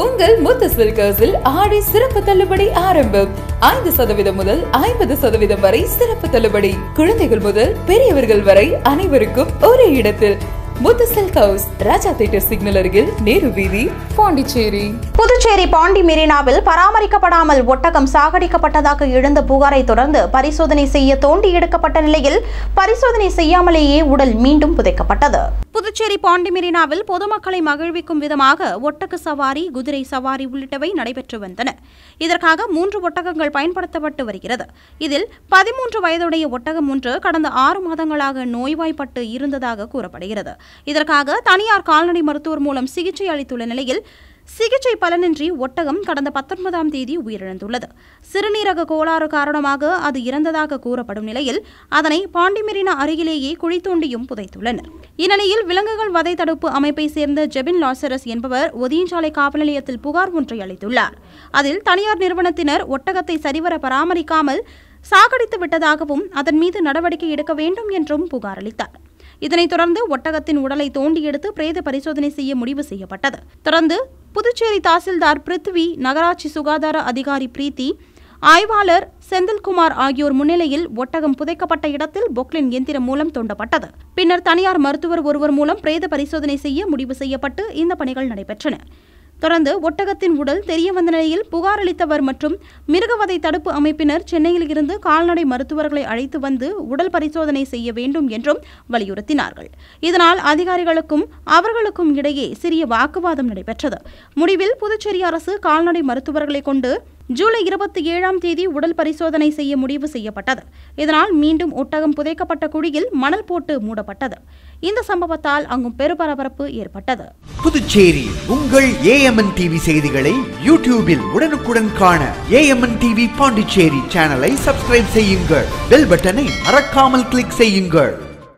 உங்கள் முத்து சில்கர்ஸில் ஆடி சிறப்பு தள்ளுபடி ஆரம்பம். ஐந்து சதவீதம் முதல் ஐம்பது சதவீதம் வரை சிறப்பு தள்ளுபடி. குழந்தைகள் முதல் பெரியவர்கள் வரை அனைவருக்கும் ஒரே இடத்தில். Muthu house Raja theatre signal அருகில் நேரு வீதி பாண்டிச்சேரி. புதுச்சேரி பாண்டி மெரினாவில் பராமரிக்கப்படாமல் ஒட்டகம் சாகடிக்கப்பட்டதாக எழுந்த புகாரை தொடர்ந்து பரிசோதனை செய்ய தோண்டி எடுக்கப்பட்ட நிலையில் பரிசோதனை செய்யாமலேயே உடல் மீண்டும் புதைக்கப்பட்டது. புதுச்சேரி பாண்டிமெரினாவில் பொதுமக்களை மகிழ்விக்கும் விதமாக ஒட்டக சவாரி குதிரை சவாரி உள்ளிட்டவை நடைபெற்று வந்தன. இதற்காக மூன்று ஒட்டகங்கள் பயன்படுத்தப்பட்டு வருகிறது. இதில் பதிமூன்று வயதுடைய ஒட்டகம் ஒன்று கடந்த ஆறு மாதங்களாக நோய்வாய்ப்பட்டு இருந்ததாக கூறப்படுகிறது. இதற்காக தனியார் கால்நடை மருத்துவர் மூலம் சிகிச்சை அளித்துள்ள நிலையில் சிகிச்சை பலனின்றி ஒட்டகம் கடந்த பத்தொன்பதாம் தேதி உயிரிழந்துள்ளது. சிறுநீரக கோளாறு காரணமாக அது இறந்ததாக கூறப்படும் நிலையில் அதனை பாண்டிமெரினா அருகிலேயே குழி தோண்டியும் புதைத்துள்ளனர். இந்நிலையில் விலங்குகள் வதை தடுப்பு அமைப்பை சேர்ந்த ஜெபின் லாசரஸ் என்பவர் ஒதியஞ்சாலை காவல் நிலையத்தில் புகார் ஒன்றை அளித்துள்ளார். அதில் தனியார் நிறுவனத்தினர் ஒட்டகத்தை சரிவர பராமரிக்காமல் சாகடித்து விட்டதாகவும் அதன் மீது நடவடிக்கை எடுக்க வேண்டும் என்றும் புகார் அளித்தார். இதனைத் தொடர்ந்து ஒட்டகத்தின் உடலை தோண்டி எடுத்து பிரேத பரிசோதனை செய்ய முடிவு செய்யப்பட்டது. தொடர்ந்து புதுச்சேரி தாசில்தார் பிருத்வி நகராட்சி சுகாதார அதிகாரி பிரீத்தி ஆய்வாளர் செந்தில்குமார் ஆகியோர் முன்னிலையில் ஒட்டகம் புதைக்கப்பட்ட இடத்தில் பொக்லின் எந்திரம் மூலம் தோண்டப்பட்டது. பின்னர் தனியார் மருத்துவர் ஒருவர் மூலம் பிரேத பரிசோதனை செய்ய முடிவு செய்யப்பட்டு இந்த பணிகள் நடைபெற்றன. தொடர்ந்து ஒட்டகத்தின் உடல் தெரிய வந்த நிலையில் புகார் அளித்தவர் மற்றும் மிருகவதை தடுப்பு அமைப்பினர் சென்னையில் இருந்து கால்நடை மருத்துவர்களை அழைத்து வந்து உடல் பரிசோதனை செய்ய வேண்டும் என்றும் வலியுறுத்தினார்கள். இதனால் அதிகாரிகளுக்கும் அவர்களுக்கும் இடையே சிறிய வாக்குவாதம் நடைபெற்றது. முடிவில் புதுச்சேரி அரசு கால்நடை மருத்துவர்களை கொண்டு ஜூலை இருபத்தி ஏழாம் தேதி உடல் பரிசோதனை செய்ய முடிவு செய்யப்பட்டது. இதனால் மீண்டும் ஒட்டகம் புதைக்கப்பட்ட குழியில் மணல் போட்டு மூடப்பட்டது. இந்த சம்பவத்தால் அங்கும் பெருபரபரப்பு ஏற்பட்டது. புதுச்சேரி உங்கள் ஏஎம்என் டிவி செய்திகளை யூடியூபில் உடனுக்குடன் காண ஏஎம்என் டிவி பாண்டிச்சேரி சேனலை சப்ஸ்கிரைப் செய்யுங்கள். பெல் பட்டனை மறக்காமல் கிளிக் செய்யுங்கள்.